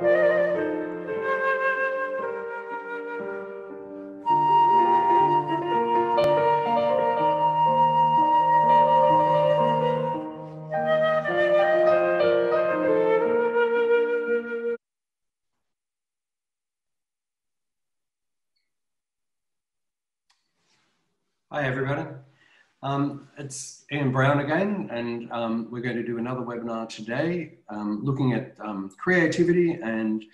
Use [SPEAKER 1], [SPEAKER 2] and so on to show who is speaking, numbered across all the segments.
[SPEAKER 1] Hi, everybody. Um, it's Ian Brown again, and um, we're going to do another webinar today um, looking at um, creativity and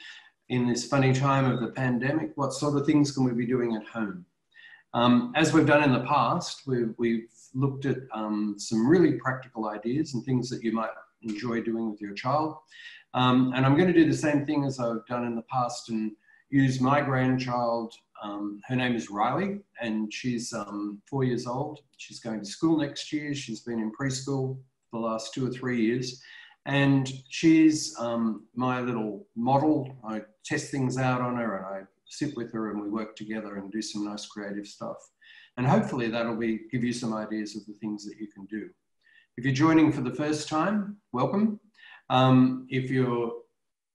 [SPEAKER 1] in this funny time of the pandemic, what sort of things can we be doing at home? Um, as we've done in the past, we've, we've looked at um, some really practical ideas and things that you might enjoy doing with your child. and I'm going to do the same thing as I've done in the past and use my grandchild um, her name is Riley, and she's um, four years old. She's going to school next year. She's been in preschool for the last two or three years. And she's um, my little model. I test things out on her and I sit with her and we work together and do some nice creative stuff. And hopefully that'll be give you some ideas of the things that you can do. If you're joining for the first time, welcome. Um, if you're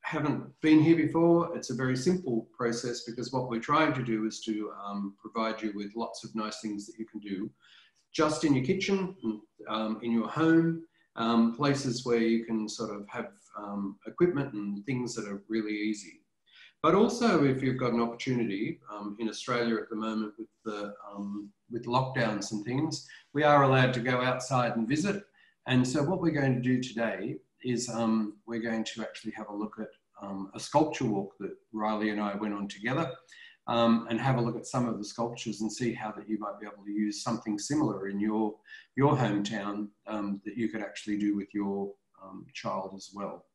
[SPEAKER 1] haven't been here before, it's a very simple process because what we're trying to do is to um, provide you with lots of nice things that you can do just in your kitchen, um, in your home, um, places where you can sort of have um, equipment and things that are really easy. But also if you've got an opportunity um, in Australia at the moment with the um, with lockdowns and things, we are allowed to go outside and visit. And so what we're going to do today is um, we're going to actually have a look at um, a sculpture walk that Riley and I went on together um, and have a look at some of the sculptures and see how that you might be able to use something similar in your, your hometown um, that you could actually do with your um, child as well.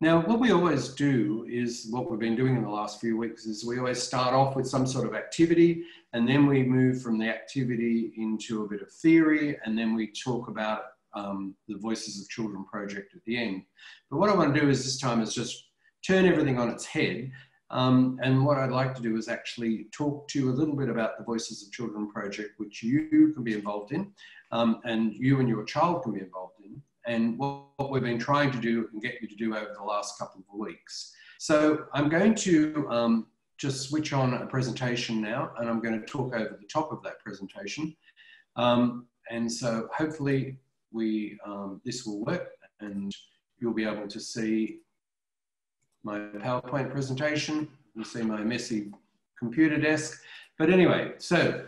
[SPEAKER 1] Now, what we always do is what we've been doing in the last few weeks is we always start off with some sort of activity and then we move from the activity into a bit of theory and then we talk about um, the Voices of Children project at the end. But what I want to do is this time is just turn everything on its head. Um, and what I'd like to do is actually talk to you a little bit about the Voices of Children project, which you can be involved in, um, and you and your child can be involved in, and what, what, we've been trying to do and get you to do over the last couple of weeks. So I'm going to um, just switch on a presentation now, and I'm going to talk over the top of that presentation. Um, and so hopefully we um, this will work and you'll be able to see my PowerPoint presentation. You'll see my messy computer desk. But anyway, so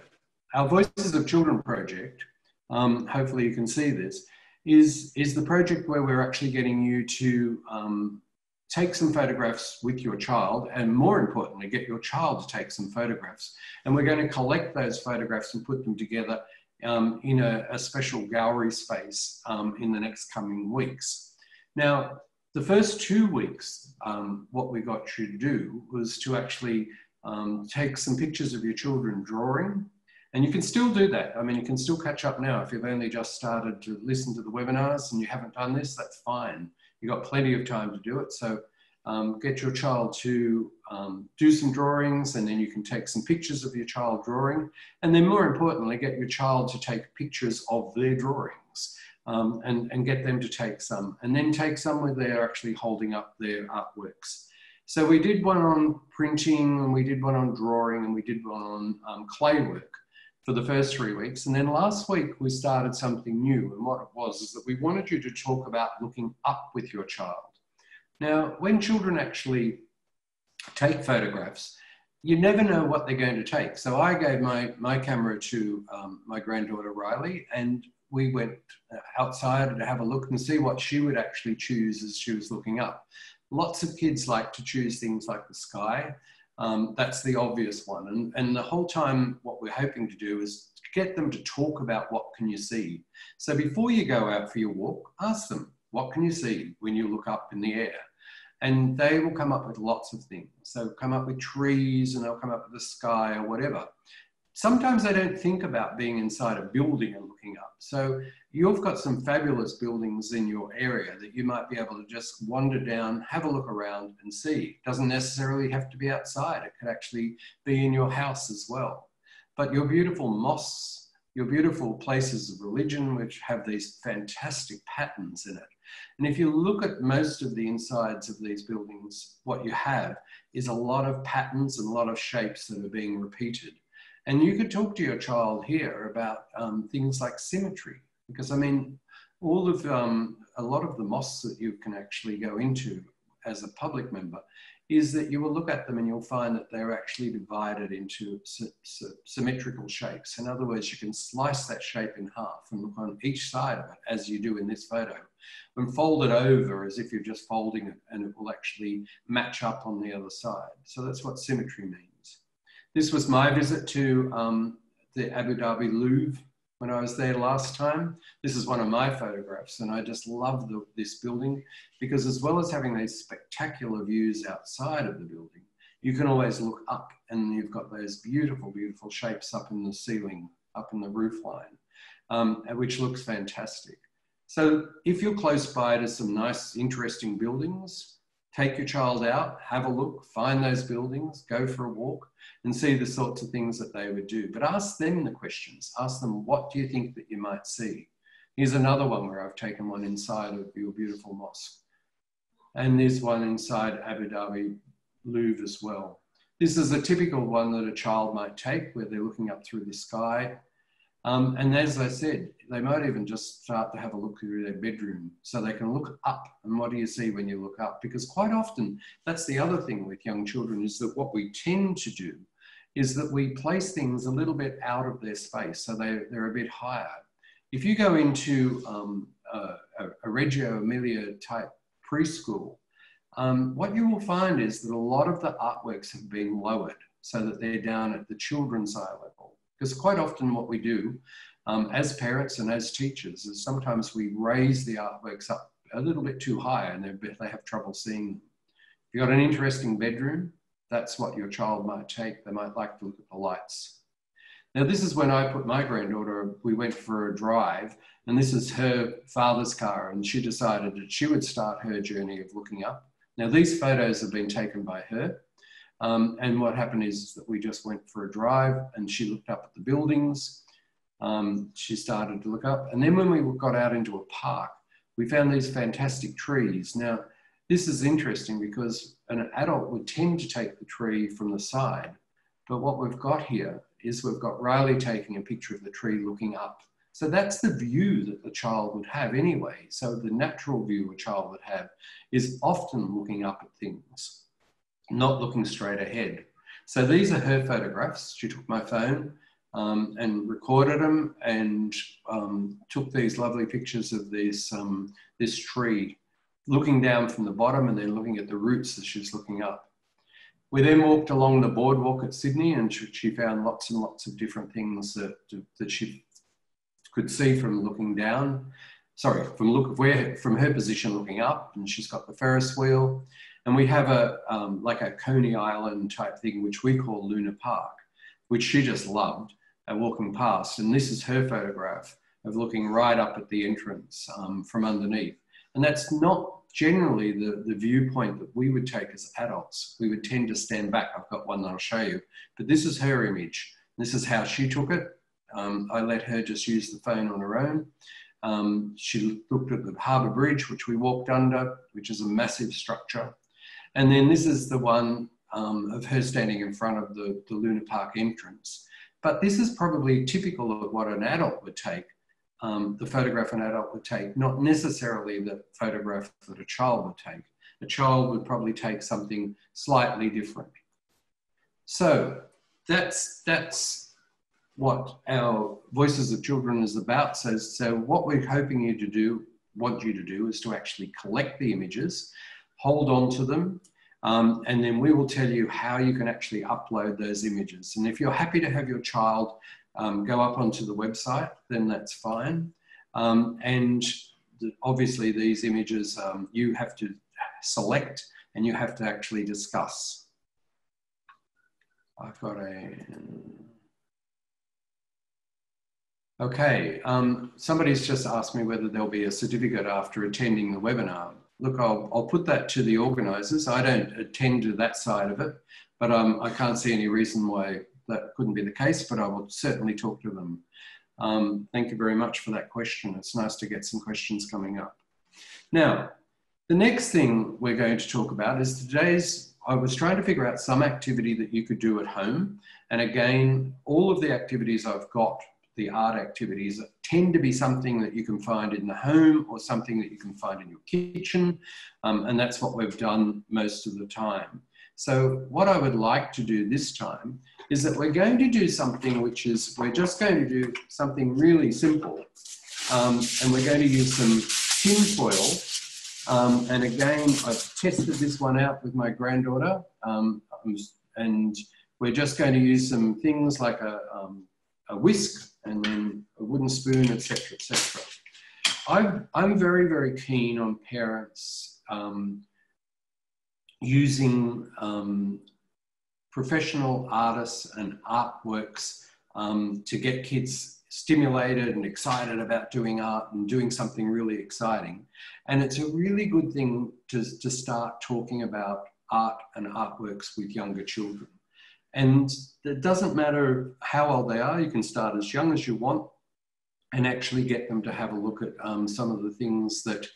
[SPEAKER 1] our Voices of Children project, um, hopefully you can see this, is, is the project where we're actually getting you to um, take some photographs with your child and more importantly, get your child to take some photographs. And we're going to collect those photographs and put them together um, in a, a, special gallery space um, in the next coming weeks. Now, the first two weeks, um, what we got you to do was to actually um, take some pictures of your children drawing. And you can still do that. I mean, you can still catch up now. If you've only just started to listen to the webinars and you haven't done this, that's fine. You've got plenty of time to do it. So um, get your child to um, do some drawings and then you can take some pictures of your child drawing. And then more importantly, get your child to take pictures of their drawings um, and, and get them to take some. And then take some where they're actually holding up their artworks. So we did one on printing and we did one on drawing and we did one on um, clay work for the first three weeks. And then last week we started something new. And what it was is that we wanted you to talk about looking up with your child. Now, when children actually take photographs, you never know what they're going to take. So I gave my, my camera to um, my granddaughter Riley, and we went outside to have a look and see what she would actually choose as she was looking up. Lots of kids like to choose things like the sky. Um, that's the obvious one. And, and the whole time, what we're hoping to do is get them to talk about what can you see. So before you go out for your walk, ask them, what can you see when you look up in the air? and they will come up with lots of things. So come up with trees and they'll come up with the sky or whatever. Sometimes they don't think about being inside a building and up. So you've got some fabulous buildings in your area that you might be able to just wander down, have a look around and see. It doesn't necessarily have to be outside. It could actually be in your house as well. But your beautiful mosques, your beautiful places of religion, which have these fantastic patterns in it, And if you look at most of the insides of these buildings, what you have is a lot of patterns and a lot of shapes that are being repeated. And you could talk to your child here about um, things like symmetry, because I mean, all of um, a lot of the mosques that you can actually go into as a public member is that you will look at them and you'll find that they're actually divided into symmetrical shapes. In other words, you can slice that shape in half and look on each side of it, as you do in this photo, and fold it over as if you're just folding it and it will actually match up on the other side. So that's what symmetry means. This was my visit to um, the Abu Dhabi Louvre when I was there last time. This is one of my photographs, and I just love the, this building because, as well as having these spectacular views outside of the building, you can always look up and you've got those beautiful, beautiful shapes up in the ceiling, up in the roof line, um, which looks fantastic. So, if you're close by to some nice, interesting buildings, take your child out, have a look, find those buildings, go for a walk, and see the sorts of things that they would do. But ask them the questions. Ask them, what do you think that you might see? Here's another one where I've taken one inside of your beautiful mosque. And there's one inside Abu Dhabi Louvre as well. This is a typical one that a child might take where they're looking up through the sky um, and as I said, they might even just start to have a look through their bedroom so they can look up. And what do you see when you look up? Because quite often, that's the other thing with young children is that what we tend to do is that we place things a little bit out of their space so they, they're a bit higher. If you go into um, a, a, Reggio Emilia type preschool, um, what you will find is that a lot of the artworks have been lowered so that they're down at the children's eye level. Because quite often what we do um, as parents and as teachers is sometimes we raise the artworks up a little bit too high and they have trouble seeing them. If you've got an interesting bedroom, that's what your child might take. They might like to look at the lights. Now, this is when I put my granddaughter, we went for a drive, and this is her father's car, and she decided that she would start her journey of looking up. Now, these photos have been taken by her. Um, and what happened is that we just went for a drive and she looked up at the buildings. Um, she started to look up. And then when we got out into a park, we found these fantastic trees. Now, this is interesting because an adult would tend to take the tree from the side. But what we've got here is we've got Riley taking a picture of the tree looking up. So that's the view that the child would have anyway. So the natural view a child would have is often looking up at things not looking straight ahead. So these are her photographs. She took my phone um, and recorded them and um, took these lovely pictures of this, um, this tree, looking down from the bottom and then looking at the roots as she's looking up. We then walked along the boardwalk at Sydney and she found lots and lots of different things that, that she could see from looking down. Sorry, from look where from her position looking up, and she's got the Ferris wheel. And we have a um, like a Coney Island type thing, which we call Luna Park, which she just loved uh, walking past. And this is her photograph of looking right up at the entrance um, from underneath. And that's not generally the, the viewpoint that we would take as adults. We would tend to stand back. I've got one that I'll show you. But this is her image. This is how she took it. Um, I let her just use the phone on her own. Um, she looked at the Harbour Bridge, which we walked under, which is a massive structure. And then this is the one um, of her standing in front of the, the Luna Park entrance. But this is probably typical of what an adult would take, um, the photograph an adult would take, not necessarily the photograph that a child would take. A child would probably take something slightly different. So that's, that's what our Voices of Children is about. So, so what we're hoping you to do, want you to do, is to actually collect the images hold on to them, um, and then we will tell you how you can actually upload those images. And if you're happy to have your child um, go up onto the website, then that's fine. Um, and obviously these images um, you have to select and you have to actually discuss. I've got a, okay, um, somebody's just asked me whether there'll be a certificate after attending the webinar look, I'll, I'll put that to the organisers. I don't attend to that side of it, but um, I can't see any reason why that couldn't be the case, but I will certainly talk to them. Um, thank you very much for that question. It's nice to get some questions coming up. Now, the next thing we're going to talk about is today's, I was trying to figure out some activity that you could do at home. And again, all of the activities I've got, the art activities, tend to be something that you can find in the home or something that you can find in your kitchen. Um, and that's what we've done most of the time. So what I would like to do this time is that we're going to do something which is, we're just going to do something really simple. Um, and we're going to use some tin foil. Um, and again, I've tested this one out with my granddaughter. Um, and we're just going to use some things like a, um, a whisk and then a wooden spoon, etc., etc. I'm, I'm very, very keen on parents um, using um, professional artists and artworks um, to get kids stimulated and excited about doing art and doing something really exciting. And it's a really good thing to, to start talking about art and artworks with younger children. And it doesn't matter how old they are, you can start as young as you want and actually get them to have a look at um, some of the things that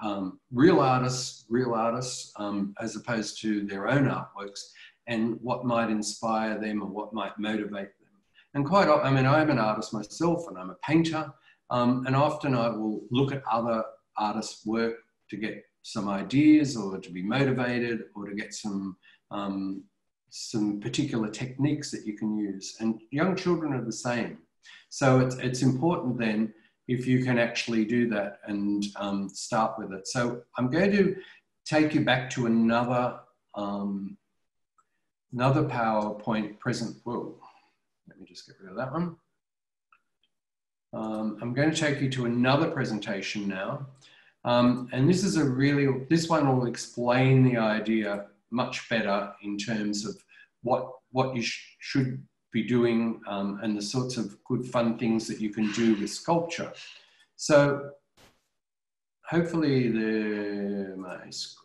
[SPEAKER 1] um, real artists, real artists, um, as opposed to their own artworks, and what might inspire them or what might motivate them. And quite, I mean, I'm an artist myself, and I'm a painter, um, and often I will look at other artists' work to get some ideas, or to be motivated, or to get some um, some particular techniques that you can use. And young children are the same. So it's, it's important then if you can actually do that and um, start with it. So I'm going to take you back to another, um, another PowerPoint present. Whoa, let me just get rid of that one. Um, I'm going to take you to another presentation now. Um, and this is a really, this one will explain the idea much better in terms of what, what you sh should be doing um, and the sorts of good fun things that you can do with sculpture. So hopefully the, my sc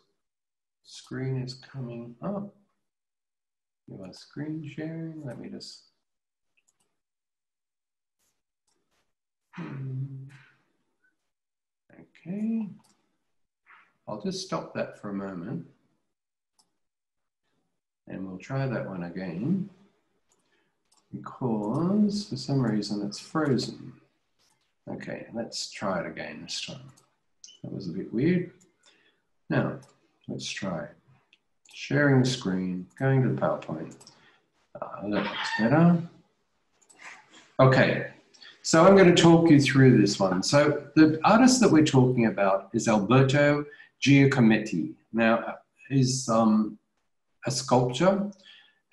[SPEAKER 1] screen is coming up. You want screen sharing? Let me just. Hmm. Okay. I'll just stop that for a moment. And we'll try that one again because for some reason it's frozen. Okay, let's try it again this time. That was a bit weird. Now, let's try sharing the screen, going to the PowerPoint. Uh, that looks better. Okay, so I'm going to talk you through this one. So the artist that we're talking about is Alberto Giacometti. Now, he's um, a sculptor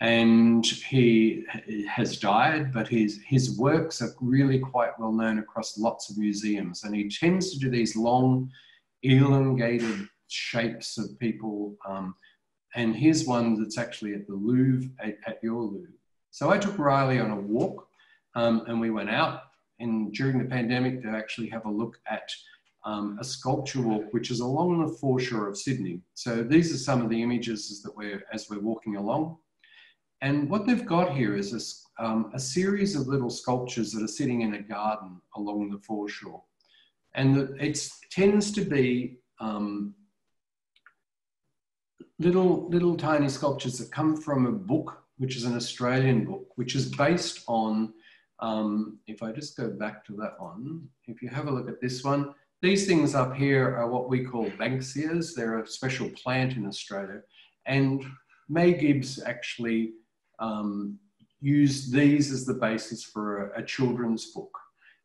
[SPEAKER 1] and he has died, but his, his works are really quite well known across lots of museums. And he tends to do these long, elongated shapes of people. Um, and here's one that's actually at the Louvre, at, at, your Louvre. So I took Riley on a walk um, and we went out in, during the pandemic to actually have a look at um, a sculpture walk, which is along the foreshore of Sydney. So these are some of the images that we're, as we're walking along. And what they've got here is a, um, a series of little sculptures that are sitting in a garden along the foreshore. And it tends to be um, little, little tiny sculptures that come from a book, which is an Australian book, which is based on, um, if I just go back to that one, if you have a look at this one, these things up here are what we call banksias. They're a special plant in Australia. And May Gibbs actually um, used these as the basis for a, a, children's book.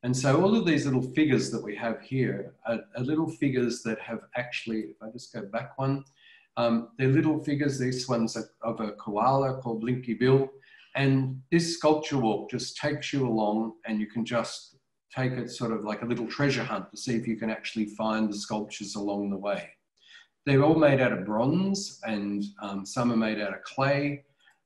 [SPEAKER 1] And so all of these little figures that we have here are, are little figures that have actually, if I just go back one, um, they're little figures. This one's a, of a koala called Blinky Bill. And this sculpture walk just takes you along and you can just take it sort of like a little treasure hunt to see if you can actually find the sculptures along the way. They're all made out of bronze and um, some are made out of clay.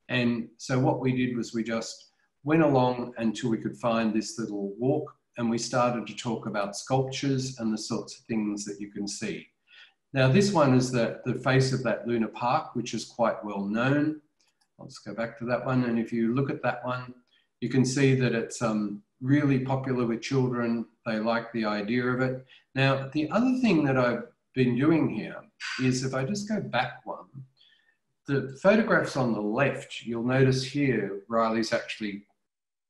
[SPEAKER 1] And so what we did was we just went along until we could find this little walk and we started to talk about sculptures and the sorts of things that you can see. Now this one is the, the face of that Luna Park, which is quite well known. I'll just go back to that one. And if you look at that one, you can see that it's um, really popular with children. They like the idea of it. Now, the other thing that I've been doing here is if I just go back one, the photographs on the left, you'll notice here, Riley's actually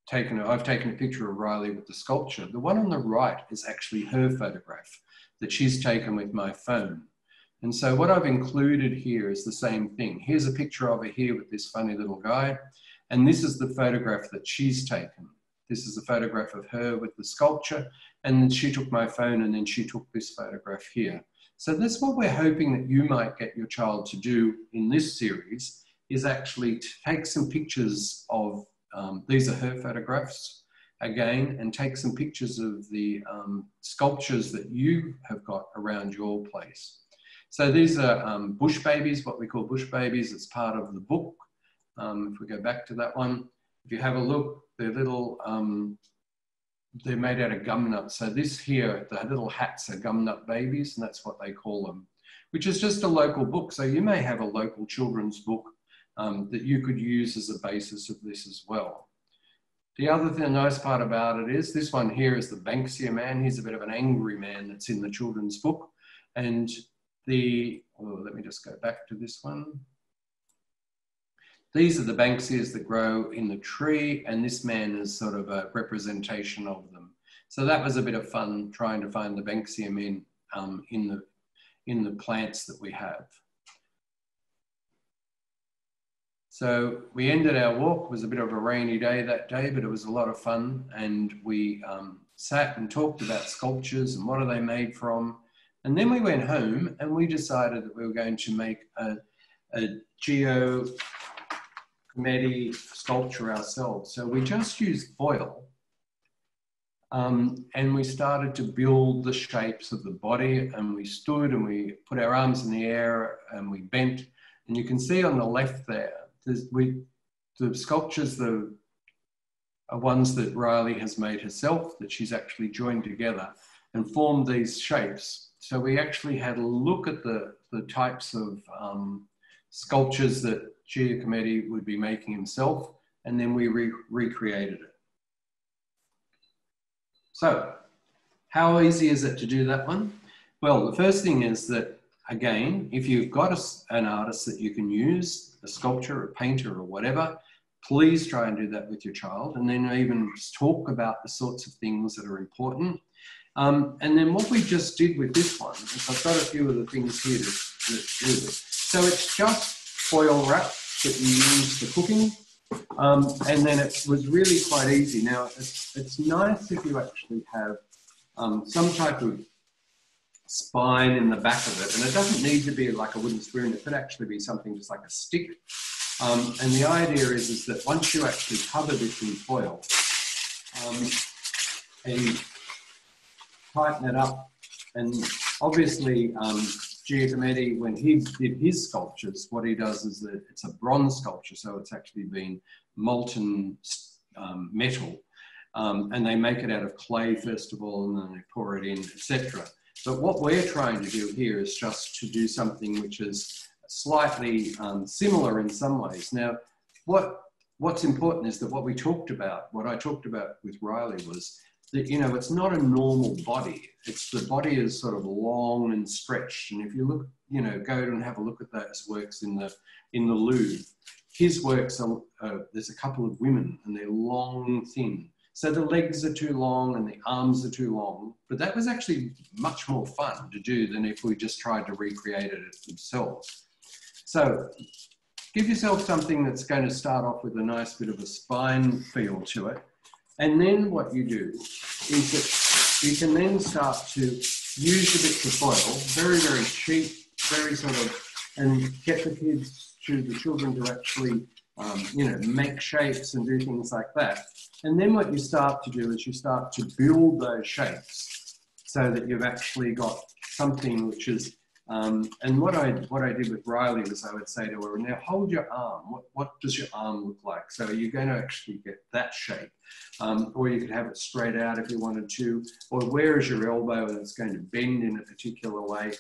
[SPEAKER 1] taken, I've taken a picture of Riley with the sculpture. The one on the right is actually her photograph that she's taken with my phone. And so what I've included here is the same thing. Here's a picture of her here with this funny little guy. And this is the photograph that she's taken. This is a photograph of her with the sculpture. And she took my phone and then she took this photograph here. So that's what we're hoping that you might get your child to do in this series is actually to take some pictures of um, these are her photographs again, and take some pictures of the um, sculptures that you have got around your place. So these are um, bush babies, what we call bush babies. It's part of the book. Um, if we go back to that one, if you have a look, they're little, um, they're made out of gum nuts. So this here, the little hats are gum nut babies, and that's what they call them, which is just a local book. So you may have a local children's book um, that you could use as a basis of this as well. The other thing, nice part about it is this one here is the Banksia man. He's a bit of an angry man that's in the children's book. And the, oh, let me just go back to this one. These are the Banksias that grow in the tree, and this man is sort of a representation of them. So that was a bit of fun trying to find the Banksia men um, in, the, in the plants that we have. So we ended our walk. It was a bit of a rainy day that day, but it was a lot of fun. And we um, sat and talked about sculptures and what are they made from. And then we went home and we decided that we were going to make a, a geo sculpture ourselves. So we just used foil um, and we started to build the shapes of the body and we stood and we put our arms in the air and we bent. And you can see on the left there, we, the sculptures the, are ones that Riley has made herself, that she's actually joined together and formed these shapes. So we actually had a look at the, the types of um, sculptures that Giacometti would be making himself, and then we re recreated it. So, how easy is it to do that one? Well, the first thing is that again, if you've got a, an artist that you can use, a sculptor, a painter, or whatever, please try and do that with your child. And then even talk about the sorts of things that are important. Um, and then what we just did with this one is I've got a few of the things here to, to do this. So it's just foil wrap that you use for cooking. Um, and then it was really quite easy. Now, it's, it's nice if you actually have um, some type of spine in the back of it. And it doesn't need to be like a wooden spoon. It could actually be something just like a stick. Um, and the idea is, is that once you actually cover this in foil um, and tighten it up, and obviously um, Giacometti, when he did his sculptures, what he does is that it's a bronze sculpture, so it's actually been molten um, metal. Um, and they make it out of clay first of all, and then they pour it in, etc. But what we're trying to do here is just to do something which is slightly um, similar in some ways. Now, what what's important is that what we talked about, what I talked about with Riley was that, you know, it's not a normal body. It's the body is sort of long and stretched. And if you look, you know, go and have a look at those works in the, in the Louvre, his works are, uh, there's a couple of women and they're long, thin. So the legs are too long and the arms are too long, but that was actually much more fun to do than if we just tried to recreate it themselves. So give yourself something that's going to start off with a nice bit of a spine feel to it. And then what you do is that you can then start to use the bits of foil, very, very cheap, very sort of, and get the kids to the children to actually um, you know, make shapes and do things like that. And then what you start to do is you start to build those shapes so that you've actually got something which is, um, and what I, what I did with Riley was I would say to her, now hold your arm. What, what does your arm look like? So you're going to actually get that shape. Um, or you could have it straight out if you wanted to, or where is your elbow and it's going to bend in a particular way.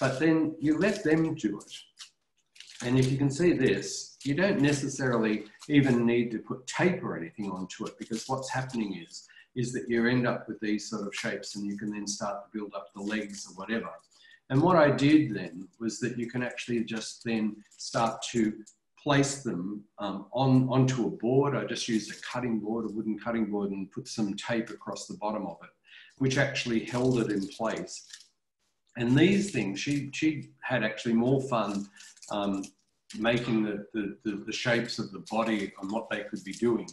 [SPEAKER 1] But then you let them do it. And if you can see this, you don't necessarily even need to put tape or anything onto it because what's happening is, is that you end up with these sort of shapes and you can then start to build up the legs or whatever. And what I did then was that you can actually just then start to place them um, on, onto a board. I just used a cutting board, a wooden cutting board, and put some tape across the bottom of it, which actually held it in place. And these things, she, she had actually more fun um, making the, the, the, shapes of the body and what they could be doing,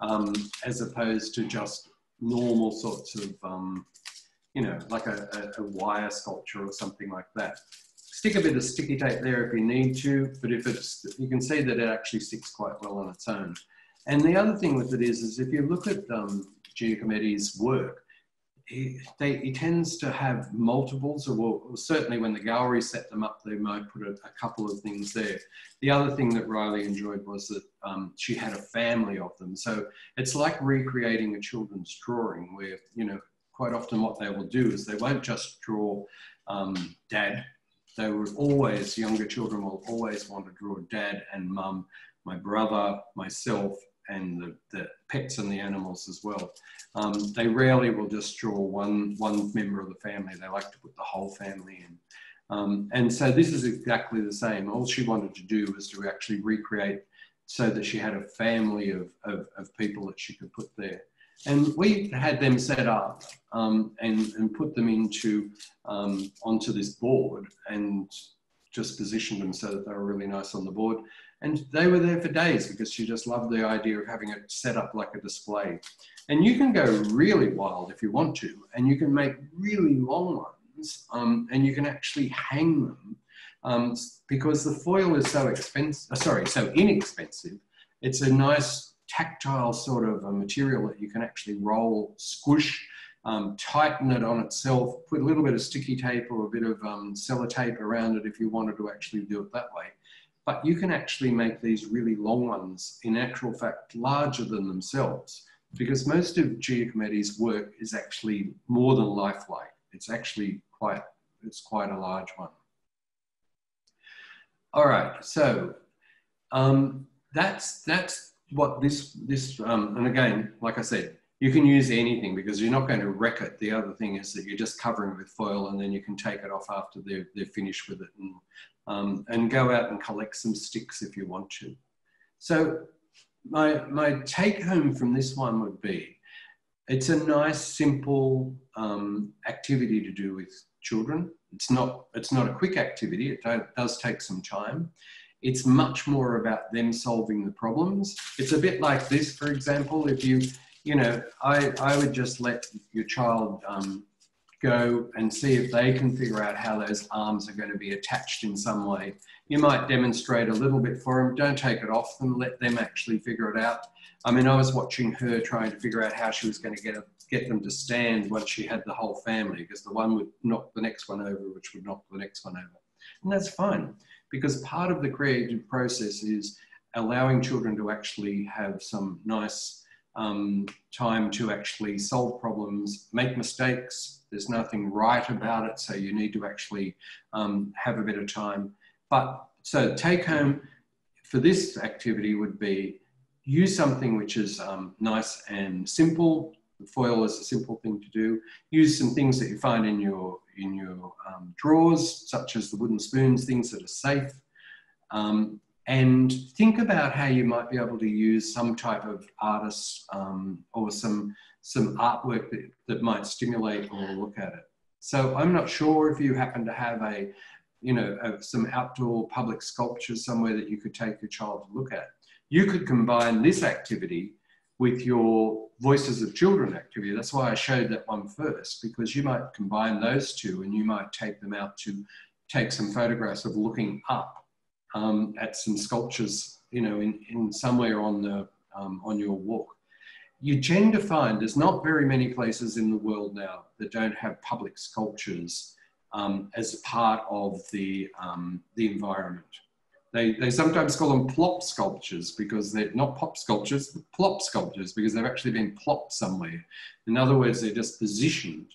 [SPEAKER 1] um, as opposed to just normal sorts of, um, you know, like a, a, a wire sculpture or something like that stick a bit of sticky tape there if you need to, but if it's, you can see that it actually sticks quite well on its own. And the other thing with it is, is if you look at um, Giacometti's work, he, they, he tends to have multiples, or well, certainly when the gallery set them up, they might put a, a, couple of things there. The other thing that Riley enjoyed was that um, she had a family of them. So it's like recreating a children's drawing where, you know, quite often what they will do is they won't just draw um, dad they will always, younger children will always want to draw dad and mum, my brother, myself, and the, the pets and the animals as well. Um, they rarely will just draw one, one member of the family. They like to put the whole family in. Um, and so this is exactly the same. All she wanted to do was to actually recreate so that she had a family of, of, of people that she could put there. And we had them set up um, and, and put them into um, onto this board and just positioned them so that they were really nice on the board. And they were there for days because she just loved the idea of having it set up like a display. And you can go really wild if you want to, and you can make really long ones, um, and you can actually hang them um, because the foil is so expensive, uh, sorry, so inexpensive. It's a nice tactile sort of a material that you can actually roll, squish, um, tighten it on itself, put a little bit of sticky tape or a bit of um, sellotape around it if you wanted to actually do it that way. But you can actually make these really long ones, in actual fact, larger than themselves, because most of Giacometti's work is actually more than lifelike. It's actually quite, it's quite a large one. All right, so um, that's, that's what this, this um, and again, like I said, you can use anything because you're not going to wreck it. The other thing is that you're just covering with foil and then you can take it off after they're, they're finished with it and, um, and go out and collect some sticks if you want to. So my, my take home from this one would be, it's a nice, simple um, activity to do with children. It's not, it's not a quick activity. It does take some time. It's much more about them solving the problems. It's a bit like this, for example, if you, you know, I, I would just let your child um, go and see if they can figure out how those arms are going to be attached in some way. You might demonstrate a little bit for them. Don't take it off them. Let them actually figure it out. I mean, I was watching her trying to figure out how she was going to get, a, get them to stand once she had the whole family, because the one would knock the next one over, which would knock the next one over. And that's fine because part of the creative process is allowing children to actually have some nice um, time to actually solve problems, make mistakes. There's nothing right about it, so you need to actually um, have a bit of time. But so take home for this activity would be use something which is um, nice and simple. Foil is a simple thing to do. Use some things that you find in your in your um, drawers, such as the wooden spoons, things that are safe. Um, and think about how you might be able to use some type of artist um, or some, some artwork that, that might stimulate or look at it. So I'm not sure if you happen to have a, you know, a, some outdoor public sculpture somewhere that you could take your child to look at. You could combine this activity with your Voices of Children activity. That's why I showed that one first, because you might combine those two and you might take them out to take some photographs of looking up um, at some sculptures, you know, in, in somewhere on, the, um, on your walk. You tend to find there's not very many places in the world now that don't have public sculptures um, as part of the, um, the environment. They, they sometimes call them plop sculptures because they're not pop sculptures, but plop sculptures because they've actually been plopped somewhere. In other words, they're just positioned.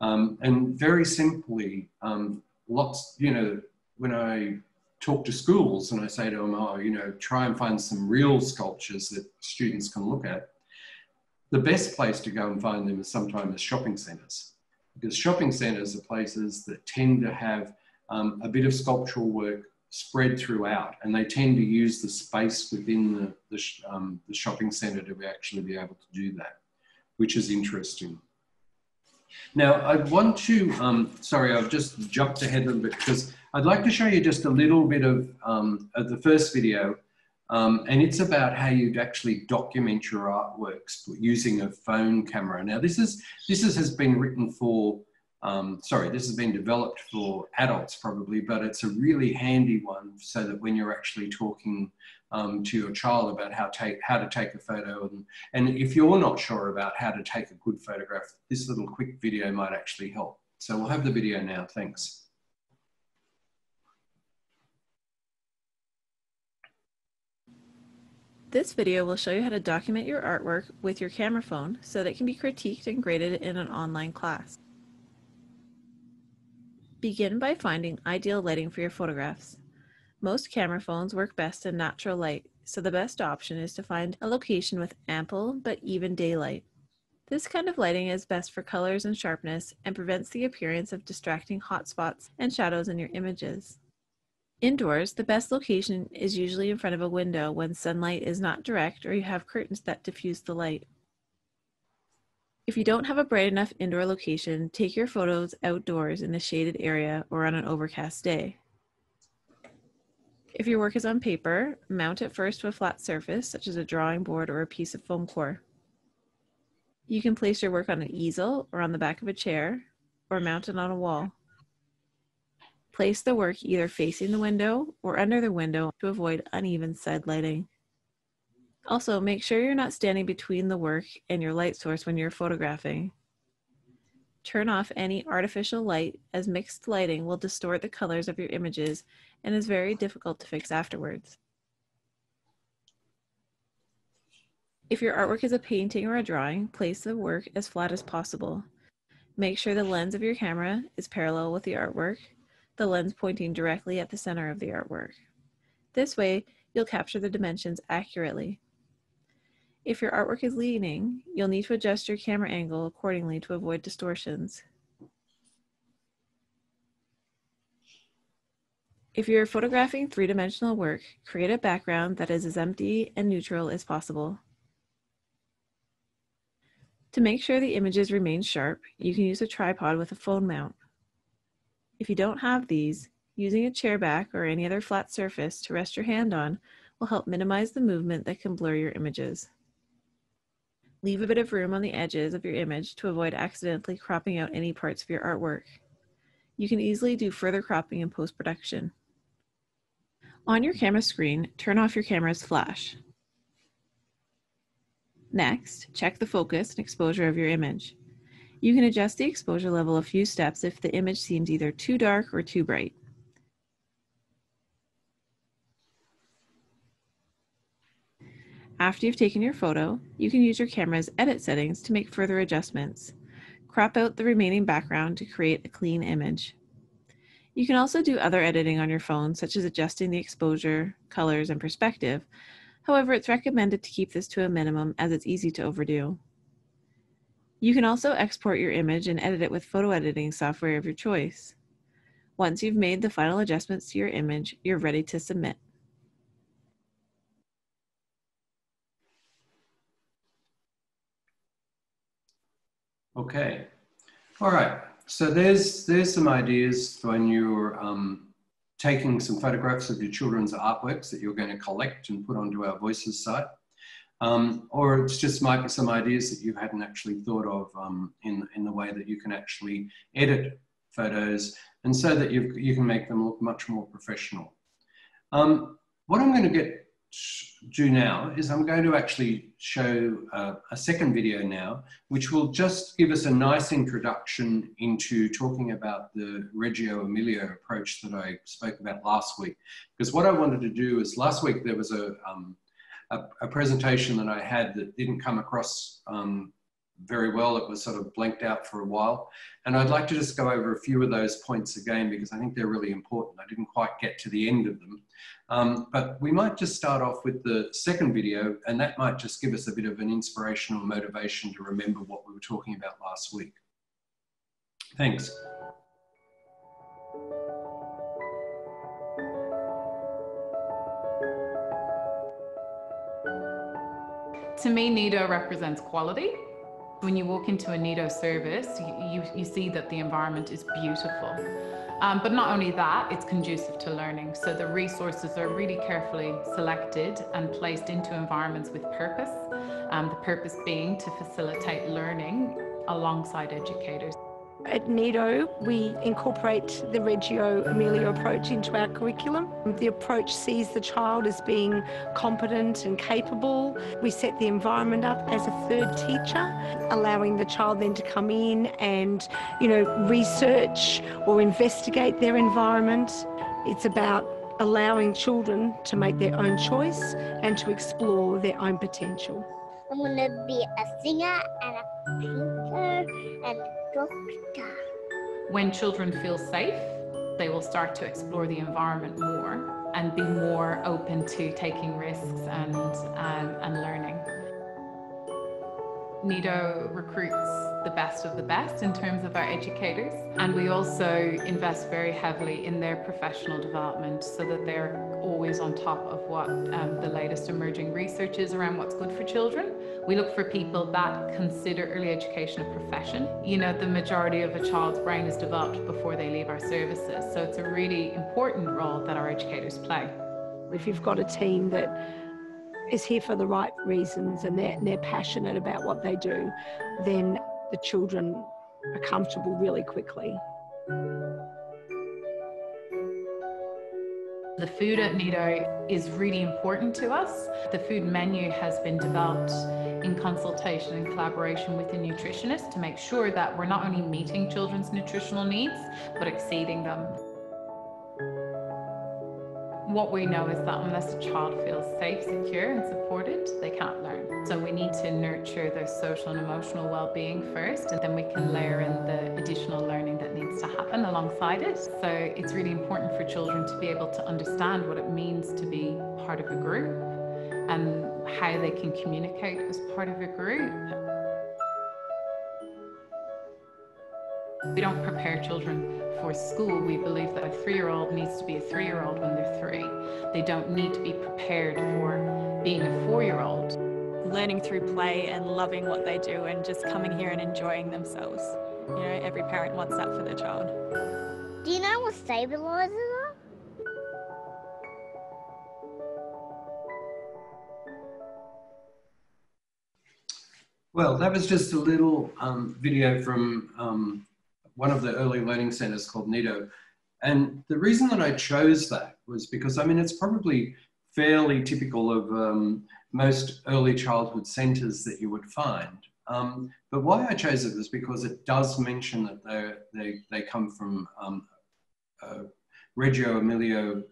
[SPEAKER 1] Um, and very simply, um, lots, you know, when I talk to schools and I say to them, oh, you know, try and find some real sculptures that students can look at, the best place to go and find them is sometimes shopping centres because shopping centres are places that tend to have um, a bit of sculptural work spread throughout, and they tend to use the space within the, the, um, the shopping centre to actually be able to do that, which is interesting. Now, I want to, um, sorry, I've just jumped ahead a little bit because I'd like to show you just a little bit of, um, of the first video, um, and it's about how you'd actually document your artworks using a phone camera. Now, this is this is, has been written for um, sorry, this has been developed for adults probably, but it's a really handy one so that when you're actually talking um, to your child about how, take, how to take a photo, and, and if you're not sure about how to take a good photograph, this little quick video might actually help. So we'll have the video now, thanks.
[SPEAKER 2] This video will show you how to document your artwork with your camera phone so that it can be critiqued and graded in an online class. Begin by finding ideal lighting for your photographs. Most camera phones work best in natural light, so the best option is to find a location with ample but even daylight. This kind of lighting is best for colors and sharpness and prevents the appearance of distracting hot spots and shadows in your images. Indoors, the best location is usually in front of a window when sunlight is not direct or you have curtains that diffuse the light. If you don't have a bright enough indoor location, take your photos outdoors in a shaded area or on an overcast day. If your work is on paper, mount it first to a flat surface, such as a drawing board or a piece of foam core. You can place your work on an easel or on the back of a chair, or mount it on a wall. Place the work either facing the window or under the window to avoid uneven side lighting. Also, make sure you're not standing between the work and your light source when you're photographing. Turn off any artificial light as mixed lighting will distort the colors of your images and is very difficult to fix afterwards. If your artwork is a painting or a drawing, place the work as flat as possible. Make sure the lens of your camera is parallel with the artwork, the lens pointing directly at the center of the artwork. This way, you'll capture the dimensions accurately. If your artwork is leaning, you'll need to adjust your camera angle accordingly to avoid distortions. If you're photographing three-dimensional work, create a background that is as empty and neutral as possible. To make sure the images remain sharp, you can use a tripod with a phone mount. If you don't have these, using a chair back or any other flat surface to rest your hand on will help minimize the movement that can blur your images. Leave a bit of room on the edges of your image to avoid accidentally cropping out any parts of your artwork. You can easily do further cropping in post-production. On your camera screen, turn off your camera's flash. Next, check the focus and exposure of your image. You can adjust the exposure level a few steps if the image seems either too dark or too bright. After you've taken your photo, you can use your camera's edit settings to make further adjustments. Crop out the remaining background to create a clean image. You can also do other editing on your phone, such as adjusting the exposure, colors, and perspective. However, it's recommended to keep this to a minimum as it's easy to overdo. You can also export your image and edit it with photo editing software of your choice. Once you've made the final adjustments to your image, you're ready to submit.
[SPEAKER 1] Okay. All right. So there's there's some ideas when you're um, taking some photographs of your children's artworks that you're going to collect and put onto our Voices site. Um, or it's just might be some ideas that you hadn't actually thought of um, in, in the way that you can actually edit photos and so that you, you can make them look much more professional. Um, what I'm going to get do now is I'm going to actually show uh, a second video now, which will just give us a nice introduction into talking about the Reggio Emilia approach that I spoke about last week. Because what I wanted to do is last week there was a, um, a, a, presentation that I had that didn't come across um, very well. It was sort of blanked out for a while. And I'd like to just go over a few of those points again because I think they're really important. I didn't quite get to the end of them. Um, but we might just start off with the second video and that might just give us a bit of an inspirational motivation to remember what we were talking about last week. Thanks.
[SPEAKER 3] To me, Nido represents quality. When you walk into a Nido service, you, you, you see that the environment is beautiful. Um, but not only that, it's conducive to learning. So the resources are really carefully selected and placed into environments with purpose. Um, the purpose being to facilitate learning alongside educators.
[SPEAKER 4] At Nido, we incorporate the Reggio Emilia approach into our curriculum. The approach sees the child as being competent and capable. We set the environment up as a third teacher, allowing the child then to come in and, you know, research or investigate their environment. It's about allowing children to make their own choice and to explore their own potential.
[SPEAKER 5] I'm gonna be a singer and a painter and.
[SPEAKER 3] When children feel safe, they will start to explore the environment more and be more open to taking risks and, um, and learning. Nido recruits the best of the best in terms of our educators, and we also invest very heavily in their professional development so that they're always on top of what um, the latest emerging research is around what's good for children. We look for people that consider early education a profession. You know, the majority of a child's brain is developed before they leave our services, so it's a really important role that our educators play.
[SPEAKER 4] If you've got a team that is here for the right reasons and they're, and they're passionate about what they do, then the children are comfortable really quickly.
[SPEAKER 3] The food at Nido is really important to us. The food menu has been developed in consultation and collaboration with a nutritionist to make sure that we're not only meeting children's nutritional needs, but exceeding them. What we know is that unless a child feels safe, secure, and supported, they can't learn. So we need to nurture their social and emotional well-being first, and then we can layer in the additional learning that to happen alongside it. So it's really important for children to be able to understand what it means to be part of a group and how they can communicate as part of a group. We don't prepare children for school. We believe that a three-year-old needs to be a three-year-old when they're three. They don't need to be prepared for being a four-year-old.
[SPEAKER 6] Learning through play and loving what they do and just coming here and enjoying themselves. You know, every parent wants that for their child.
[SPEAKER 5] Do you know what stabilizers are?
[SPEAKER 1] Well, that was just a little um, video from um, one of the early learning centers called Nido. And the reason that I chose that was because, I mean, it's probably fairly typical of um, most early childhood centers that you would find. Um, but why I chose it was because it does mention that they, they come from um, Reggio Emilia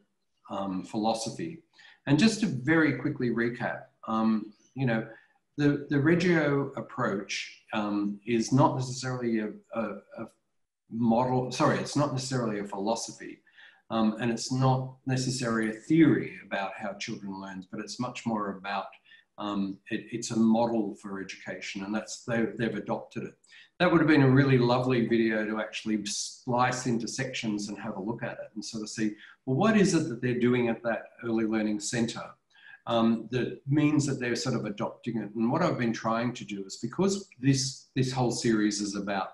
[SPEAKER 1] um, philosophy. And just to very quickly recap, um, you know, the, the Reggio approach um, is not necessarily a, a, a, model, sorry, it's not necessarily a philosophy, um, and it's not necessarily a theory about how children learn, but it's much more about, um, it, it's a model for education, and that's, they, they've adopted it. That would have been a really lovely video to actually splice into sections and have a look at it and sort of see, well, what is it that they're doing at that early learning center? um, that means that they're sort of adopting it. And what I've been trying to do is because this, this whole series is about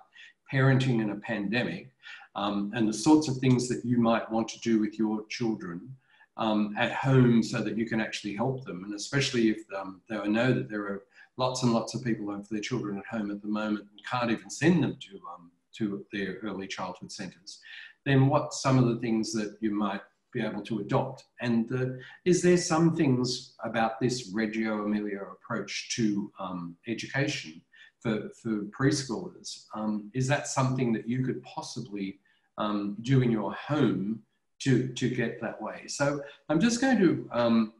[SPEAKER 1] parenting in a pandemic um, and the sorts of things that you might want to do with your children um, at home so that you can actually help them. And especially if um, they know that there are lots and lots of people have their children at home at the moment and can't even send them to, um, to their early childhood centres, then what some of the things that you might be able to adopt. And the, is there some things about this Reggio Emilia approach to um, education for, for preschoolers? Um, is that something that you could possibly um, do in your home to, to get that way? So I'm just going to um,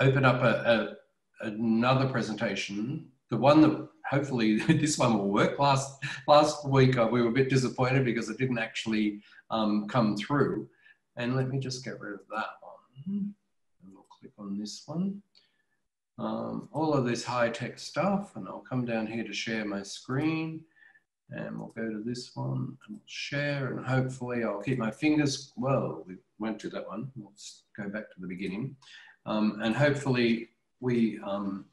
[SPEAKER 1] open up a, a, another presentation, the one that hopefully this one will work. Last, last week uh, we were a bit disappointed because it didn't actually um, come through. And let me just get rid of that one. And we'll click on this one. Um, all of this high tech stuff, and I'll come down here to share my screen. And we'll go to this one and share and hopefully I'll keep my fingers, well, we won't do that one. Let's go back to the beginning. Um, and hopefully we, um,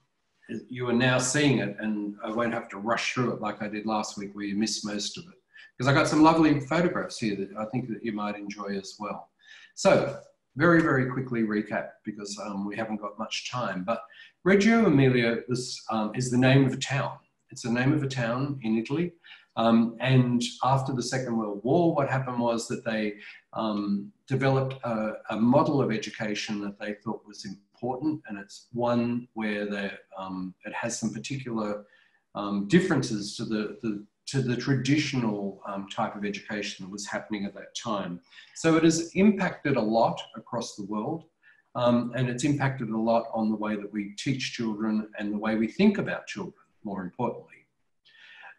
[SPEAKER 1] you are now seeing it and I won't have to rush through it like I did last week where you missed most of it. Because I got some lovely photographs here that I think that you might enjoy as well. So very, very quickly recap because um, we haven't got much time. But Reggio Emilia is, um, is the name of a town. It's the name of a town in Italy. Um, and after the Second World War, what happened was that they um, developed a, a, model of education that they thought was important, and it's one where um, it has some particular um, differences to the, the to the traditional um, type of education that was happening at that time. So it has impacted a lot across the world. Um, and it's impacted a lot on the way that we teach children and the way we think about children, more importantly.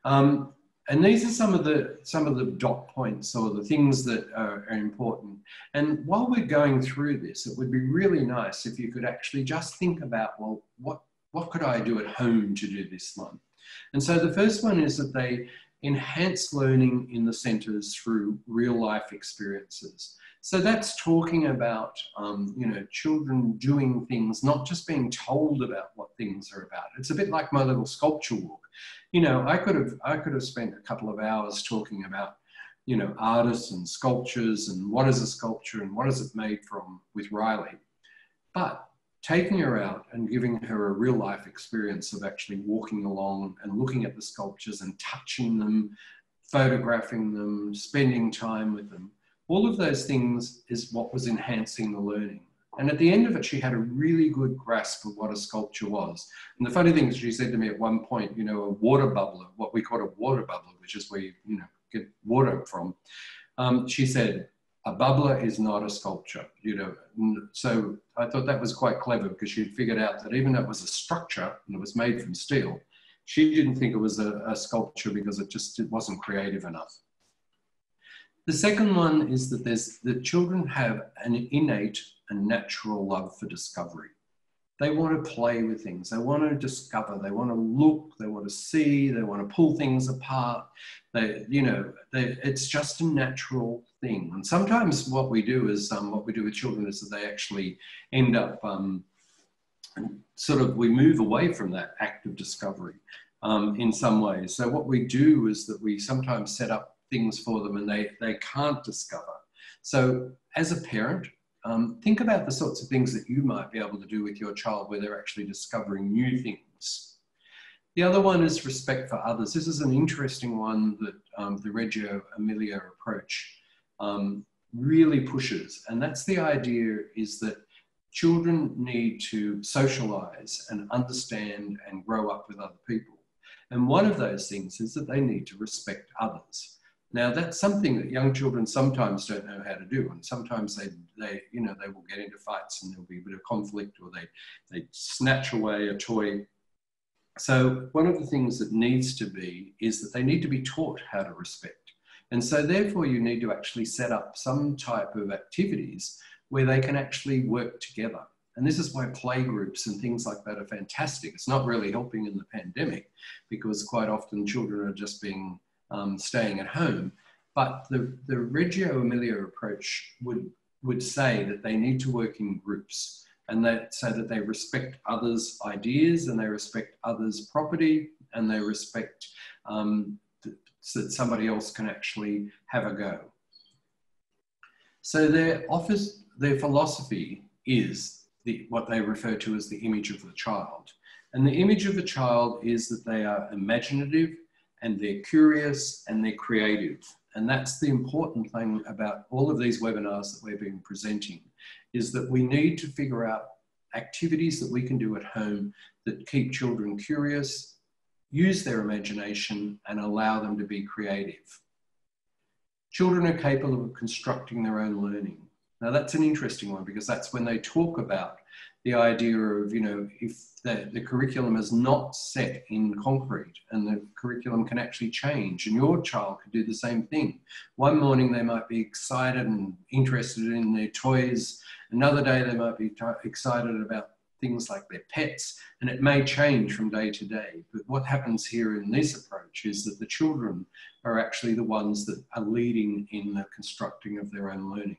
[SPEAKER 1] Um, and these are some of the some of the dot points or the things that are, are, important. And while we're going through this, it would be really nice if you could actually just think about, well, what what could I do at home to do this one? And so the first one is that they enhance learning in the centres through real life experiences. So that's talking about, um, you know, children doing things, not just being told about what things are about. It's a bit like my little sculpture walk. You know, I could have, I could have spent a couple of hours talking about, you know, artists and sculptures and what is a sculpture and what is it made from with Riley. But taking her out and giving her a real life experience of actually walking along and looking at the sculptures and touching them, photographing them, spending time with them. All of those things is what was enhancing the learning. And at the end of it, she had a really good grasp of what a sculpture was. And the funny thing is, she said to me at one point, you know, a water bubbler, what we call a water bubbler, which is where you, you know, get water from. Um, she said, a bubbler is not a sculpture, you know. So I thought that was quite clever because she'd figured out that even though it was a structure and it was made from steel, she didn't think it was a, a sculpture because it just it wasn't creative enough. The second one is that there's the children have an innate and natural love for discovery. They want to play with things. They want to discover. They want to look. They want to see. They want to pull things apart. They, you know, they, it's just a natural thing. And sometimes what we do is um, what we do with children is that they actually end up um, sort of we move away from that act of discovery um, in some ways. So what we do is that we sometimes set up things for them and they they can't discover. So as a parent, um, think about the sorts of things that you might be able to do with your child where they're actually discovering new things. The other one is respect for others. This is an interesting one that um, the Reggio Emilia approach um, really pushes. And that's the idea is that children need to socialize and understand and grow up with other people. And one of those things is that they need to respect others. Now that's something that young children sometimes don't know how to do, and sometimes they, they, you know, they will get into fights and there'll be a bit of conflict, or they, they snatch away a toy. So one of the things that needs to be is that they need to be taught how to respect, and so therefore you need to actually set up some type of activities where they can actually work together. And this is why play groups and things like that are fantastic. It's not really helping in the pandemic because quite often children are just being um, staying at home. But the, the Reggio Emilia approach would, would say that they need to work in groups and that so that they respect others' ideas and they respect others' property and they respect um, so that somebody else can actually have a go. So their office, their philosophy is the, what they refer to as the image of the child. And the image of the child is that they are imaginative, and they're curious and they're creative. And that's the important thing about all of these webinars that we've been presenting is that we need to figure out activities that we can do at home that keep children curious, use their imagination and allow them to be creative. Children are capable of constructing their own learning. Now that's an interesting one because that's when they talk about the idea of, you know, if the, the curriculum is not set in concrete and the curriculum can actually change and your child could do the same thing. One morning they might be excited and interested in their toys. Another day they might be excited about things like their pets, and it may change from day to day. But what happens here in this approach is that the children are actually the ones that are leading in the constructing of their own learning.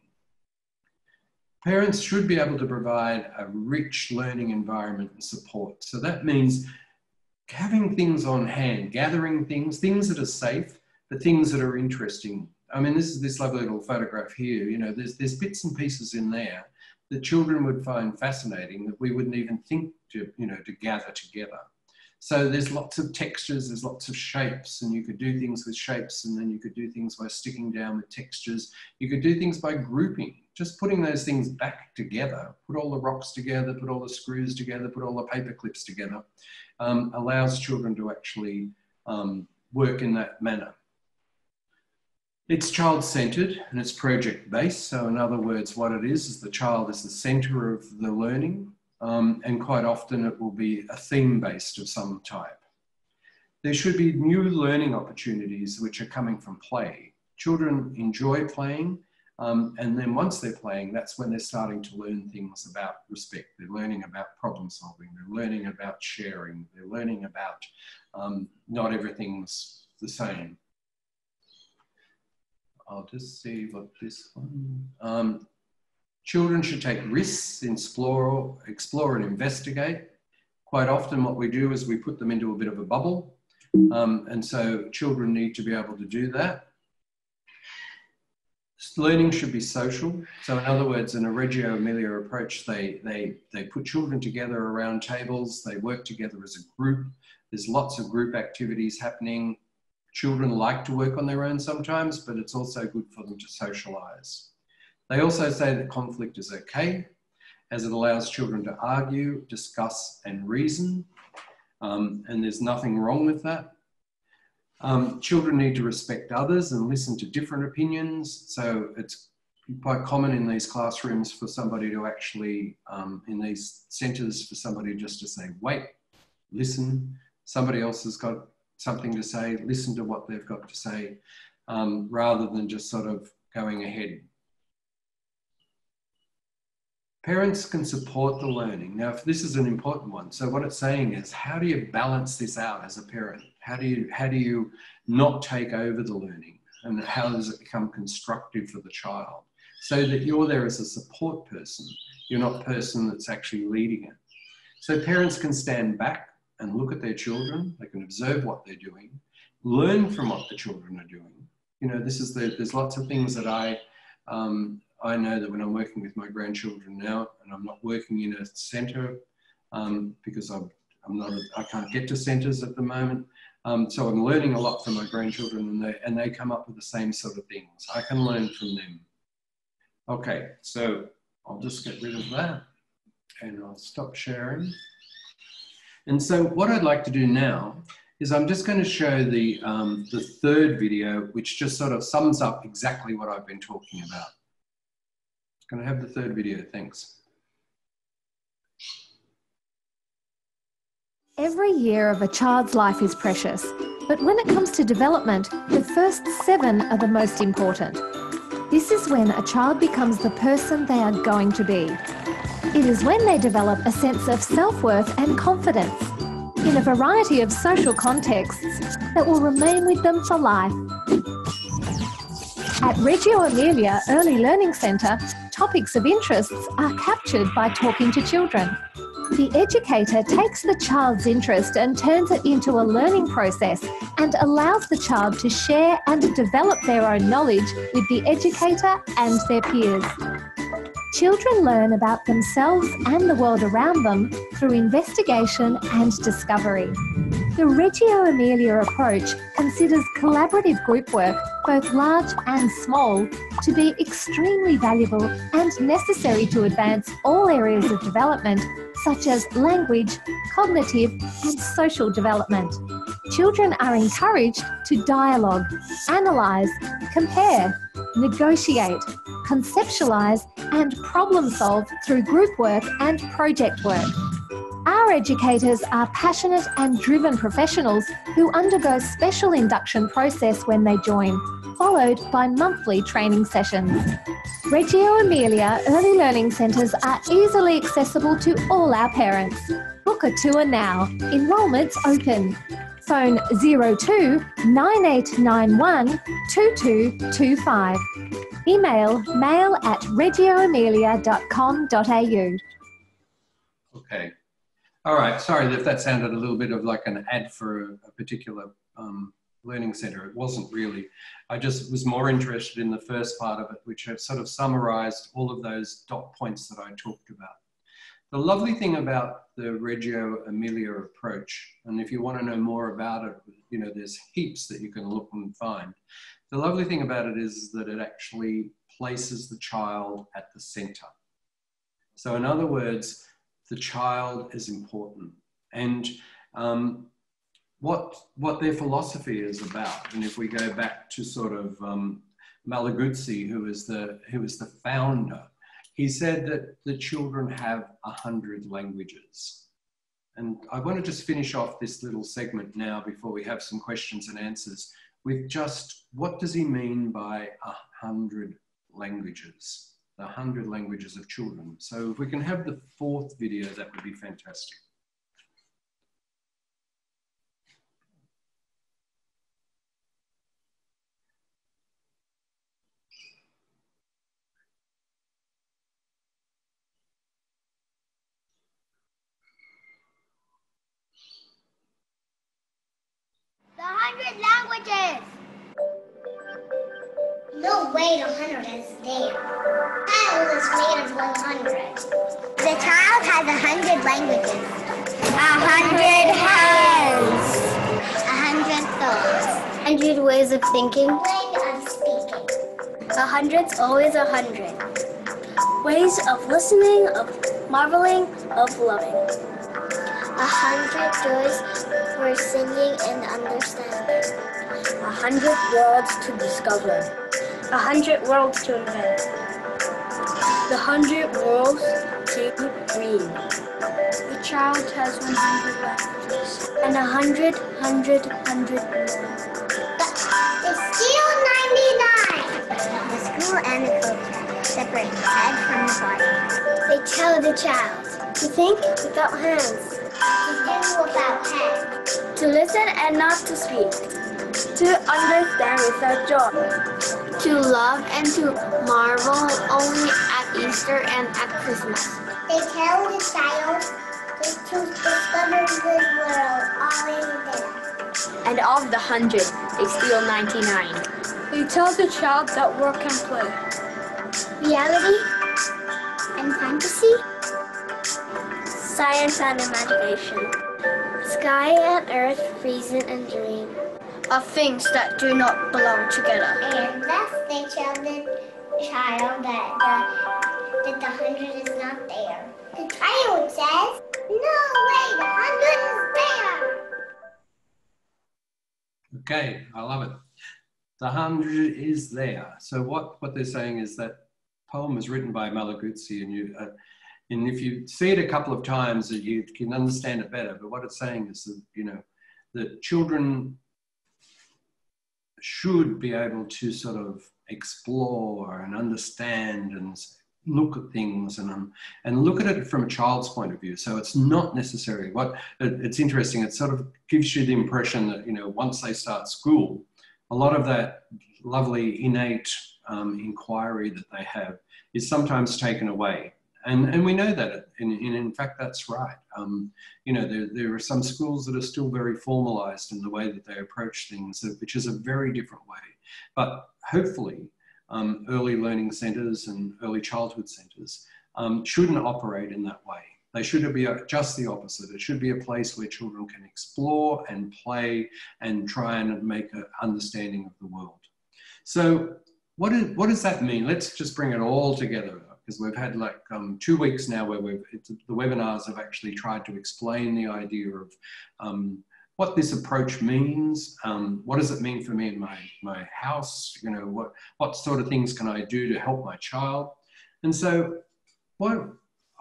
[SPEAKER 1] Parents should be able to provide a rich learning environment and support. So that means having things on hand, gathering things, things that are safe, but things that are interesting. I mean, this is this lovely little photograph here. You know, there's there's bits and pieces in there that children would find fascinating that we wouldn't even think to, you know, to gather together. So there's lots of textures, there's lots of shapes, and you could do things with shapes, and then you could do things by sticking down with textures. You could do things by grouping, just putting those things back together, put all the rocks together, put all the screws together, put all the paper clips together, um, allows children to actually um, work in that manner. It's child centered and it's project based. So, in other words, what it is is the child is the center of the learning, um, and quite often it will be a theme based of some type. There should be new learning opportunities which are coming from play. Children enjoy playing, um, and then once they're playing, that's when they're starting to learn things about respect. They're learning about problem solving. They're learning about sharing. They're learning about um, not everything's the same. I'll just see what this one. Um, children should take risks, explore, explore and investigate. Quite often what we do is we put them into a bit of a bubble. Um, and so children need to be able to do that. Learning should be social. So in other words, in a Reggio Emilia approach, they, they, they put children together around tables, they work together as a group. There's lots of group activities happening. Children like to work on their own sometimes, but it's also good for them to socialize. They also say that conflict is okay, as it allows children to argue, discuss, and reason. Um, and there's nothing wrong with that. Um, children need to respect others and listen to different opinions. So it's quite common in these classrooms for somebody to actually, um, in these centres, for somebody just to say, wait, listen. Somebody else has got something to say, listen to what they've got to say, um, rather than just sort of going ahead. Parents can support the learning. Now, if this is an important one, so what it's saying is, how do you balance this out as a parent? How do you how do you not take over the learning, and how does it become constructive for the child, so that you're there as a support person. You're not person that's actually leading it. So parents can stand back and look at their children. They can observe what they're doing, learn from what the children are doing. You know, this is the, there's lots of things that I, um, I know that when I'm working with my grandchildren now, and I'm not working in a centre um, because I'm, I'm not, a, I can't get to centres at the moment. Um, so I'm learning a lot from my grandchildren, and they and they come up with the same sort of things. I can learn from them. Okay, so I'll just get rid of that, and I'll stop sharing. And so what I'd like to do now is I'm just going to show the, um, the third video, which just sort of sums up exactly what I've been talking about. Can I have the third video? Thanks.
[SPEAKER 7] Every year of a child's life is precious, but when it comes to development, the first seven are the most important. This is when a child becomes the person they are going to be. It is when they develop a sense of self-worth and confidence in a variety of social contexts that will remain with them for life. At Reggio Emilia Early Learning Centre, topics of interests are captured by talking to children. The educator takes the child's interest and turns it into a learning process and allows the child to share and develop their own knowledge with the educator and their peers. Children learn about themselves and the world around them through investigation and discovery. The Reggio Emilia approach considers collaborative group work, both large and small, to be extremely valuable and necessary to advance all areas of development such as language, cognitive and social development. Children are encouraged to dialogue, analyse, compare, negotiate, conceptualise and problem solve through group work and project work. Our educators are passionate and driven professionals who undergo special induction process when they join, followed by monthly training sessions. Reggio Emilia Early Learning Centres are easily accessible to all our parents. Book a tour now. Enrolment's open. Phone 02 9891 2225. Email mail at reggioemilia.com.au.
[SPEAKER 1] Okay. All right. Sorry if that sounded a little bit of like an ad for a, a particular um, learning center. It wasn't really. I just was more interested in the first part of it, which have sort of summarized all of those dot points that I talked about. The lovely thing about the Reggio Emilia approach, and if you want to know more about it, you know, there's heaps that you can look and find. The lovely thing about it is that it actually places the child at the center. So in other words, the child is important. And um, what, what their philosophy is about, and if we go back to sort of um, Malaguzzi, who is the, who is the founder, he said that the children have a hundred languages. And I want to just finish off this little segment now before we have some questions and answers with just what does he mean by a hundred languages? The hundred languages of children. So if we can have the fourth video, that would be fantastic.
[SPEAKER 5] The hundred languages. No way, the hundred is there. Child is made of one hundred. The child has a hundred languages. A hundred hands. A hundred thoughts. Hundred ways of thinking. Way of speaking. A hundred's always a hundred. Ways of listening, of marveling, of loving. A hundred doors for singing and understanding. A hundred worlds to discover. A hundred worlds to invent. The hundred worlds to read. The child has one hundred languages. And a hundred, hundred, hundred more. It's still ninety-nine. The school and the culture separate the head from the body. They tell the child to think without hands to do without hands. To listen and not to speak. To understand without joy. To love and to marvel only at Easter and at Christmas. They tell the child to, to discover the good world already there. And of the hundred, they steal 99. They tell the child that work and play. Reality and fantasy science and imagination. Sky and earth, reason and dream. Are things that do not belong together. And thus they tell the child that the, that the hundred is not there. The child says, No way, the hundred is there.
[SPEAKER 1] Okay, I love it. The hundred is there. So what, what they're saying is that poem was written by Malaguzzi and you, uh, and if you see it a couple of times, you can understand it better. But what it's saying is that, you know, that children should be able to sort of explore and understand and look at things and um, and look at it from a child's point of view. So it's not necessarily what it, it's interesting. It sort of gives you the impression that you know once they start school, a lot of that lovely innate um, inquiry that they have is sometimes taken away and, and we know that, and, and in fact, that's right. Um, you know, there, there are some schools that are still very formalized in the way that they approach things, which is a very different way. But hopefully, um, early learning centers and early childhood centers um, shouldn't operate in that way. They should be just the opposite. It should be a place where children can explore and play and try and make an understanding of the world. So what, is, what does that mean? Let's just bring it all together because we've had like um, two weeks now where we've the webinars have actually tried to explain the idea of um, what this approach means. Um, what does it mean for me in my my house? You know what what sort of things can I do to help my child? And so what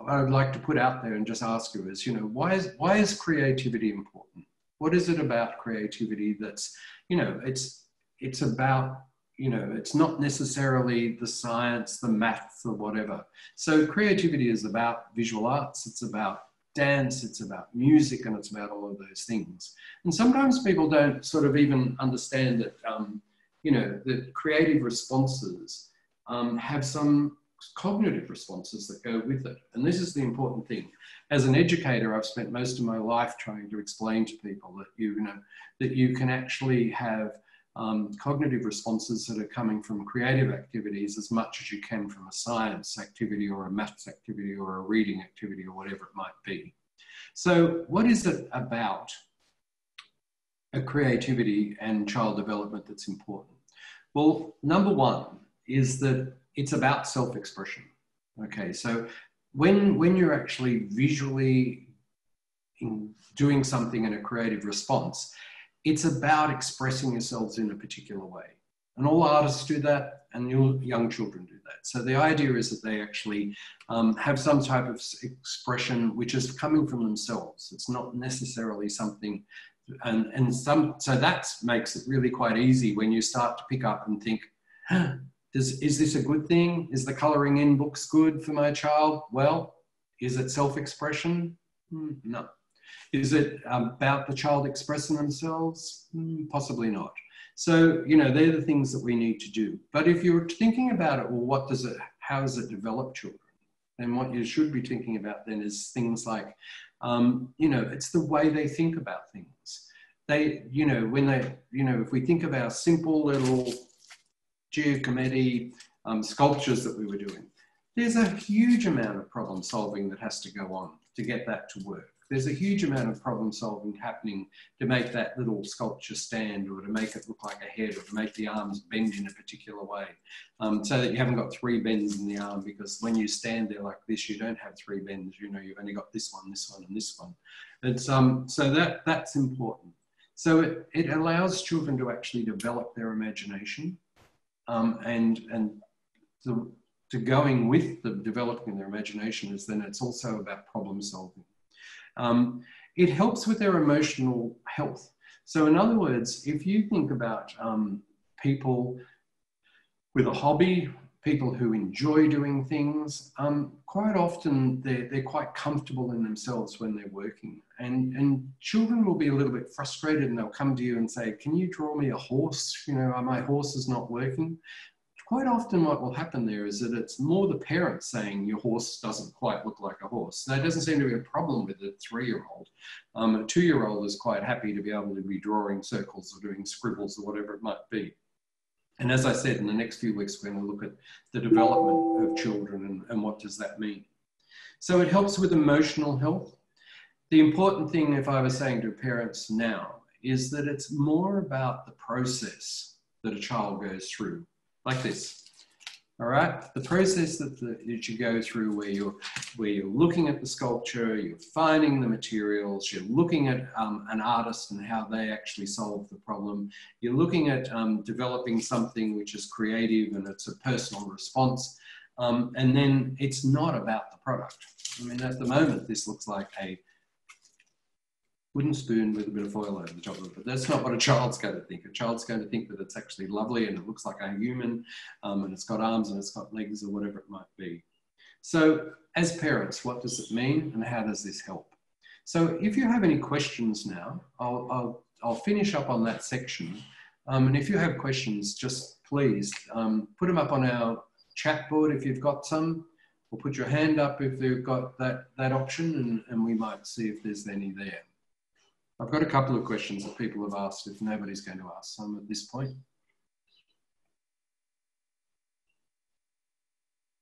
[SPEAKER 1] I would like to put out there and just ask you is, you know, why is why is creativity important? What is it about creativity that's, you know, it's it's about, you know, it's not necessarily the science, the maths, or whatever. So creativity is about visual arts. It's about dance, it's about music, and it's about all of those things. And sometimes people don't sort of even understand that, um, you know, that creative responses um, have some cognitive responses that go with it. And this is the important thing. As an educator, I've spent most of my life trying to explain to people that you, know that you can actually have um, cognitive responses that are coming from creative activities as much as you can from a science activity or a maths activity or a reading activity or whatever it might be. So, what is it about a creativity and child development that's important? Well, number one is that it's about self-expression. Okay, so when when you're actually visually doing something in a creative response, it's about expressing yourselves in a particular way. And all artists do that, and young children do that. So the idea is that they actually um, have some type of expression which is coming from themselves. It's not necessarily something, and, and some, so that makes it really quite easy when you start to pick up and think, does, is this a good thing? Is the coloring in books good for my child? Well, is it self-expression? Mm, no. Is it about the child expressing themselves? Mm, possibly not. So, you know, they're the things that we need to do. But if you're thinking about it, well, what does it, how does it develop children? And what you should be thinking about then is things like, um, you know, it's the way they think about things. They, you know, when they, you know, if we think of our simple little Giacometti um, sculptures that we were doing. There's a huge amount of problem solving that has to go on to get that to work. There's a huge amount of problem solving happening to make that little sculpture stand or to make it look like a head or to make the arms bend in a particular way um, so that you haven't got three bends in the arm because when you stand there like this, you don't have three bends, you know, you've only got this one, this one and this one. It's, um, so that, that's important. So it, it allows children to actually develop their imagination um, and and the, to going with the developing their imagination is then it's also about problem solving. Um, it helps with their emotional health. So in other words, if you think about um, people with a hobby, people who enjoy doing things, um, quite often they're, they're quite comfortable in themselves when they're working. And, and children will be a little bit frustrated and they'll come to you and say, can you draw me a horse? You know, my horse is not working. Quite often what will happen there is that it's more the parents saying your horse doesn't quite look like a horse. There doesn't seem to be a problem with a three-year-old. Um, a two-year-old is quite happy to be able to be drawing circles or doing scribbles or whatever it might be. And as I said, in the next few weeks, we're going to look at the development of children and, and what does that mean. So it helps with emotional health. The important thing, if I was saying to parents now, is that it's more about the process that a child goes through, like this. All right, the process that, the, that you go through where you're, where you're looking at the sculpture, you're finding the materials, you're looking at um, an artist and how they actually solve the problem. You're looking at um, developing something which is creative and it's a personal response. Um, and then it's not about the product. I mean, at the moment, this looks like a wooden spoon with a bit of foil over the top of it. But that's not what a child's going to think. A child's going to think that it's actually lovely and it looks like a human um, and it's got arms and it's got legs or whatever it might be. So as parents, what does it mean and how does this help? So if you have any questions now, I'll, I'll, I'll finish up on that section. Um, and if you have questions, just please um, put them up on our chat board if you've got some, or put your hand up if you've got that, that option and, and we might see if there's any there. I've got a couple of questions that people have asked if nobody's going to ask some at this point.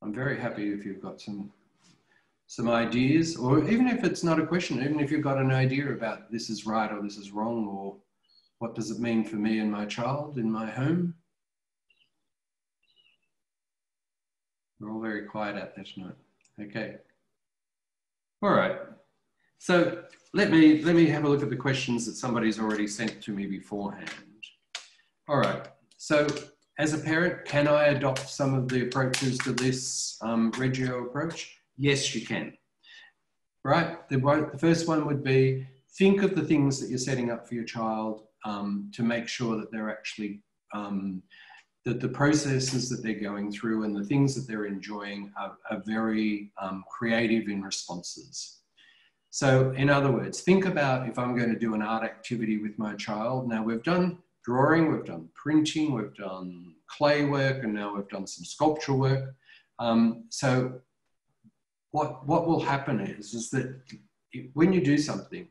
[SPEAKER 1] I'm very happy if you've got some some ideas, or even if it's not a question, even if you've got an idea about this is right or this is wrong, or what does it mean for me and my child in my home. We're all very quiet out there tonight. Okay. All right. So let me, let me have a look at the questions that somebody's already sent to me beforehand. All right, so as a parent, can I adopt some of the approaches to this um, Reggio approach? Yes, you can. right? The, the first one would be think of the things that you're setting up for your child um, to make sure that they're actually um, that the processes that they're going through and the things that they're enjoying are, are very um, creative in responses. So, in other words, think about if I'm going to do an art activity with my child. Now, we've done drawing, we've done printing, we've done clay work, and now we've done some sculptural work. Um, so, what, what will happen is, is that when you do something,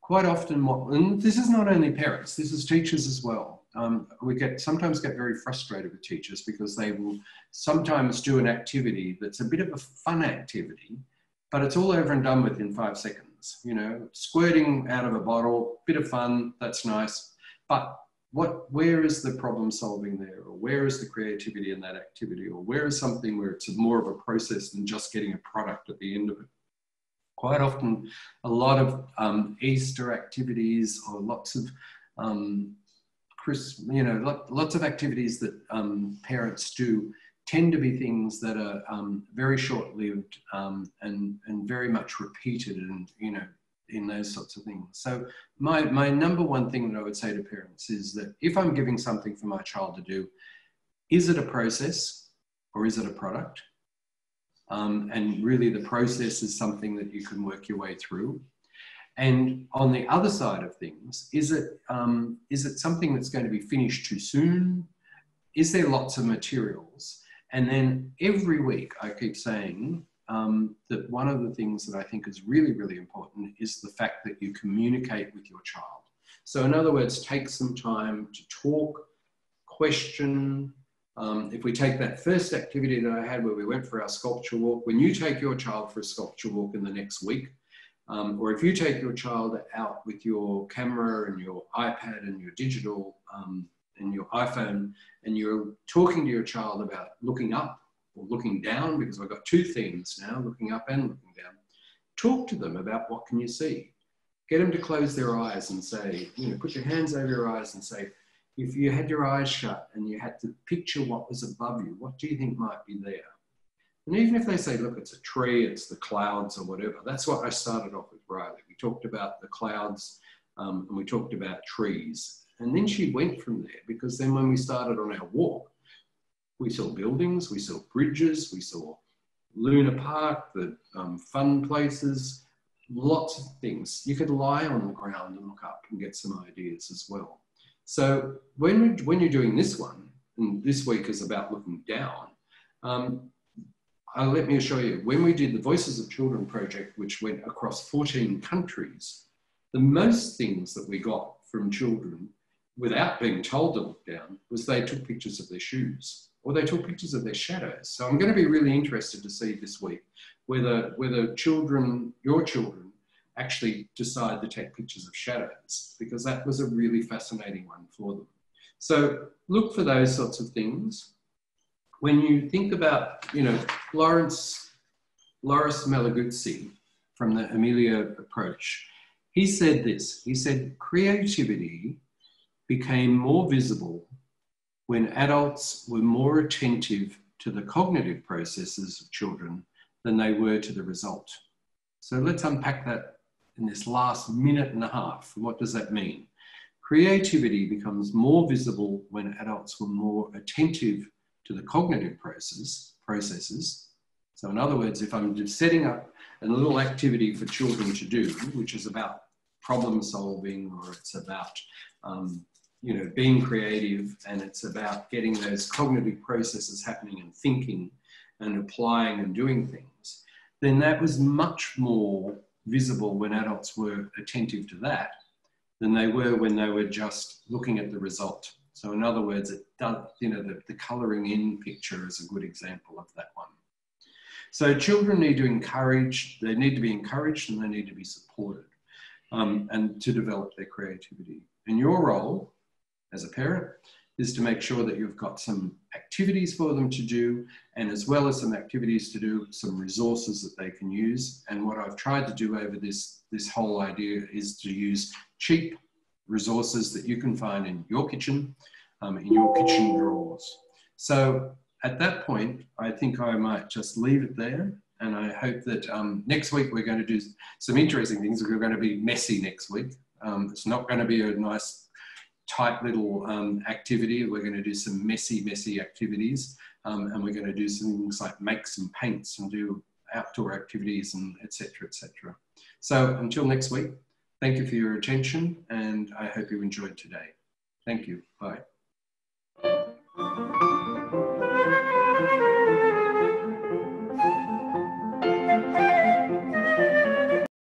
[SPEAKER 1] quite often what, and this is not only parents, this is teachers as well. Um, we get sometimes get very frustrated with teachers because they will sometimes do an activity that's a bit of a fun activity, but it's all over and done with in five seconds. You know, squirting out of a bottle, bit of fun, that's nice. But what, where is the problem solving there? Or where is the creativity in that activity? Or where is something where it's more of a process than just getting a product at the end of it? Quite often, a lot of um, Easter activities or lots of um, you know, lots of activities that um, parents do tend to be things that are um, very short-lived um, and, and very much repeated and, you know, in those sorts of things. So my, my number one thing that I would say to parents is that if I'm giving something for my child to do, is it a process or is it a product? Um, and really the process is something that you can work your way through. And on the other side of things, is it, um, is it something that's going to be finished too soon? Is there lots of materials? And then every week I keep saying, um, that one of the things that I think is really, really important is the fact that you communicate with your child. So, in other words, take some time to talk, question. Um, if we take that first activity that I had where we went for our sculpture walk, when you take your child for a sculpture walk in the next week, um, or if you take your child out with your camera and your iPad and your digital um, and your iPhone, and you're talking to your child about looking up or looking down, because I've got two themes now, looking up and looking down. Talk to them about what can you see. Get them to close their eyes and say, you know, put your hands over your eyes and say, if you had your eyes shut and you had to picture what was above you, what do you think might be there? And even if they say, look, it's a tree, it's the clouds or whatever, that's what I started off with Riley. We talked about the clouds um, and we talked about trees. And then she went from there because then when we started on our walk, we saw buildings, we saw bridges, we saw Luna Park, the um, fun places, lots of things. You could lie on the ground and look up and get some ideas as well. So when, when you're doing this one, and this week is about looking down, um, uh, let me assure you, when we did the Voices of Children project, which went across 14 countries, the most things that we got from children without being told to look down was they took pictures of their shoes or they took pictures of their shadows. So I'm going to be really interested to see this week whether, whether children, your children, actually decide to take pictures of shadows because that was a really fascinating one for them. So look for those sorts of things. When you think about, you know, Lawrence, Loris Malaguzzi from the Emilia approach, he said this, he said, creativity became more visible when adults were more attentive to the cognitive processes of children than they were to the result. So let's unpack that in this last minute and a half. What does that mean? Creativity becomes more visible when adults were more attentive to the cognitive process, processes. So in other words, if I'm just setting up a little activity for children to do, which is about problem solving or it's about um, you know, being creative and it's about getting those cognitive processes happening and thinking and applying and doing things, then that was much more visible when adults were attentive to that than they were when they were just looking at the result. So in other words, it does, you know, the, the colouring in picture is a good example of that one. So children need to encourage, they need to be encouraged and they need to be supported um, and to develop their creativity. And your role as a parent is to make sure that you've got some activities for them to do and as well as some activities to do some resources that they can use and what i've tried to do over this this whole idea is to use cheap resources that you can find in your kitchen um, in your kitchen drawers so at that point i think i might just leave it there And I hope that um, next week we're going to do some interesting things. We're going to be messy next week. Um, it's not going to be a nice, tight little um, activity. We're going to do some messy, messy activities. Um, and we're going to do some things like make some paints and do outdoor activities and etc. etc. So until next week, thank you for your attention and I hope you enjoyed today. Thank you. Bye.